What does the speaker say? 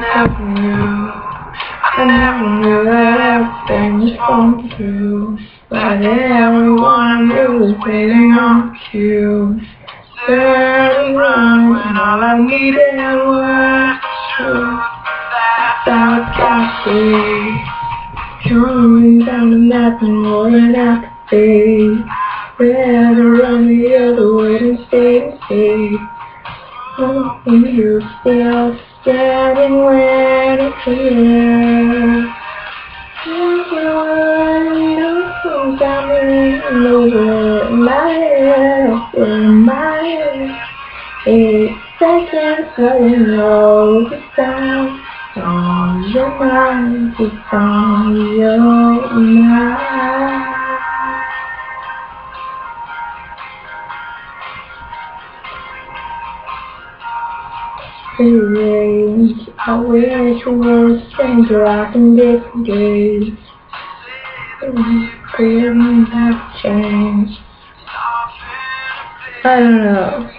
never knew. I never knew that everything was going through. But everyone knew was waiting on cue. Turning around and all I needed was truth. That's got me. Coming down to nothing more than I could be. Rather run the other way than stay and see. Oh, you still standing when it's here. You got me over in my head, in my head. Eight seconds, you know the sound. On your mind, it's on your mind. I wish we were a stranger out in different days. Things have changed. I don't know.